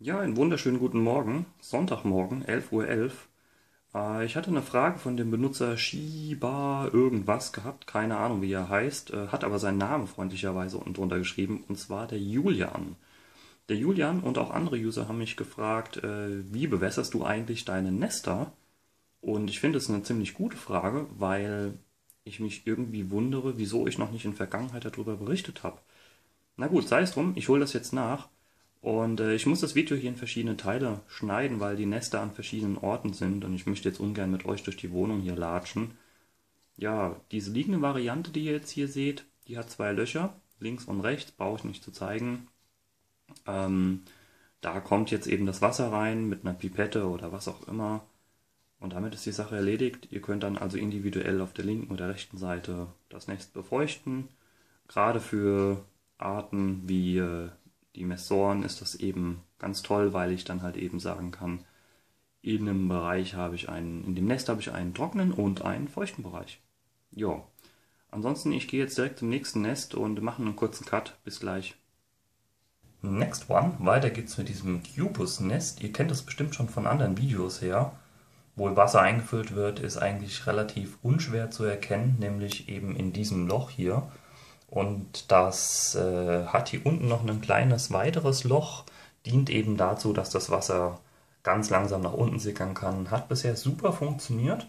Ja, einen wunderschönen guten Morgen. Sonntagmorgen, 11.11 Uhr. Äh, ich hatte eine Frage von dem Benutzer Shiba irgendwas gehabt. Keine Ahnung, wie er heißt. Äh, hat aber seinen Namen freundlicherweise unten drunter geschrieben. Und zwar der Julian. Der Julian und auch andere User haben mich gefragt, äh, wie bewässerst du eigentlich deine Nester? Und ich finde es eine ziemlich gute Frage, weil ich mich irgendwie wundere, wieso ich noch nicht in Vergangenheit darüber berichtet habe. Na gut, sei es drum, ich hole das jetzt nach. Und äh, ich muss das Video hier in verschiedene Teile schneiden, weil die Nester an verschiedenen Orten sind und ich möchte jetzt ungern mit euch durch die Wohnung hier latschen. Ja, diese liegende Variante, die ihr jetzt hier seht, die hat zwei Löcher, links und rechts, brauche ich nicht zu zeigen. Ähm, da kommt jetzt eben das Wasser rein mit einer Pipette oder was auch immer. Und damit ist die Sache erledigt. Ihr könnt dann also individuell auf der linken oder rechten Seite das Nest befeuchten. Gerade für Arten wie äh, die Messoren ist das eben ganz toll, weil ich dann halt eben sagen kann, in einem Bereich habe ich einen, in dem Nest habe ich einen trockenen und einen feuchten Bereich. Ja. Ansonsten, ich gehe jetzt direkt zum nächsten Nest und mache einen kurzen Cut. Bis gleich. Next one. Weiter geht's mit diesem Cubus-Nest. Ihr kennt das bestimmt schon von anderen Videos her. Wo Wasser eingefüllt wird, ist eigentlich relativ unschwer zu erkennen, nämlich eben in diesem Loch hier. Und das äh, hat hier unten noch ein kleines weiteres Loch, dient eben dazu, dass das Wasser ganz langsam nach unten sickern kann. Hat bisher super funktioniert.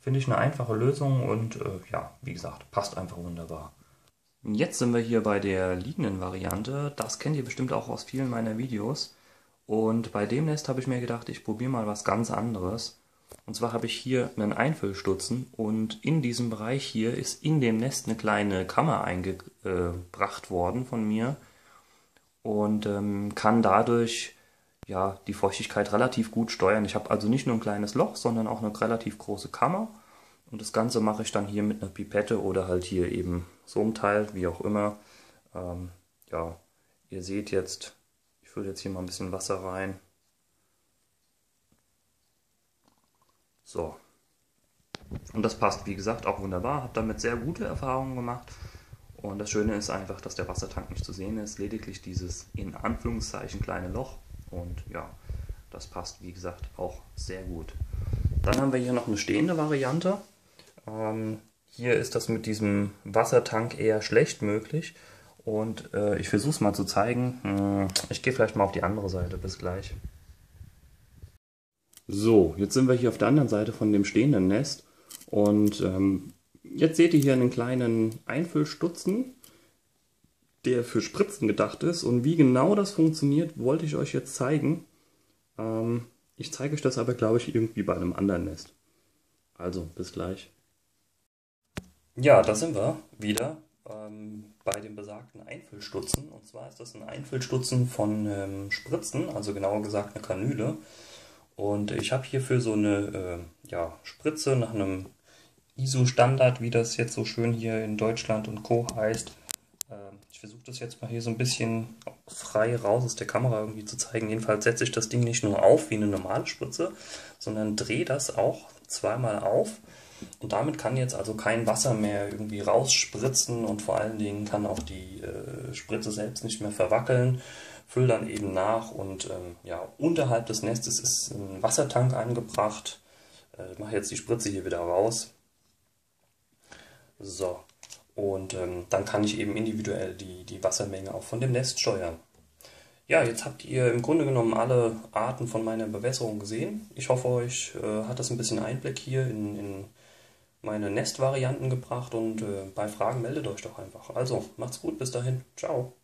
Finde ich eine einfache Lösung und äh, ja, wie gesagt, passt einfach wunderbar. Jetzt sind wir hier bei der liegenden Variante. Das kennt ihr bestimmt auch aus vielen meiner Videos. Und bei dem Nest habe ich mir gedacht, ich probiere mal was ganz anderes. Und zwar habe ich hier einen Einfüllstutzen und in diesem Bereich hier ist in dem Nest eine kleine Kammer eingebracht worden von mir und ähm, kann dadurch ja die Feuchtigkeit relativ gut steuern. Ich habe also nicht nur ein kleines Loch, sondern auch eine relativ große Kammer und das Ganze mache ich dann hier mit einer Pipette oder halt hier eben so einem Teil, wie auch immer. Ähm, ja, ihr seht jetzt, ich fülle jetzt hier mal ein bisschen Wasser rein. So. Und das passt, wie gesagt, auch wunderbar. Habe damit sehr gute Erfahrungen gemacht. Und das Schöne ist einfach, dass der Wassertank nicht zu sehen ist, lediglich dieses in Anführungszeichen kleine Loch. Und ja, das passt, wie gesagt, auch sehr gut. Dann haben wir hier noch eine stehende Variante. Ähm, hier ist das mit diesem Wassertank eher schlecht möglich. Und äh, ich versuche es mal zu zeigen. Hm, ich gehe vielleicht mal auf die andere Seite. Bis gleich. So, jetzt sind wir hier auf der anderen Seite von dem stehenden Nest und ähm, jetzt seht ihr hier einen kleinen Einfüllstutzen, der für Spritzen gedacht ist und wie genau das funktioniert, wollte ich euch jetzt zeigen. Ähm, ich zeige euch das aber, glaube ich, irgendwie bei einem anderen Nest. Also, bis gleich. Ja, da sind wir wieder ähm, bei dem besagten Einfüllstutzen. Und zwar ist das ein Einfüllstutzen von ähm, Spritzen, also genauer gesagt eine Kanüle. Und ich habe hierfür so eine äh, ja, Spritze nach einem ISO-Standard, wie das jetzt so schön hier in Deutschland und Co. heißt. Äh, ich versuche das jetzt mal hier so ein bisschen frei raus aus der Kamera irgendwie zu zeigen. Jedenfalls setze ich das Ding nicht nur auf wie eine normale Spritze, sondern drehe das auch zweimal auf. Und damit kann jetzt also kein Wasser mehr irgendwie rausspritzen und vor allen Dingen kann auch die äh, Spritze selbst nicht mehr verwackeln fülle dann eben nach und ähm, ja, unterhalb des Nestes ist ein Wassertank angebracht. Äh, mache jetzt die Spritze hier wieder raus. So, und ähm, dann kann ich eben individuell die, die Wassermenge auch von dem Nest steuern. Ja, jetzt habt ihr im Grunde genommen alle Arten von meiner Bewässerung gesehen. Ich hoffe, euch äh, hat das ein bisschen Einblick hier in, in meine Nestvarianten gebracht und äh, bei Fragen meldet euch doch einfach. Also, macht's gut, bis dahin. Ciao.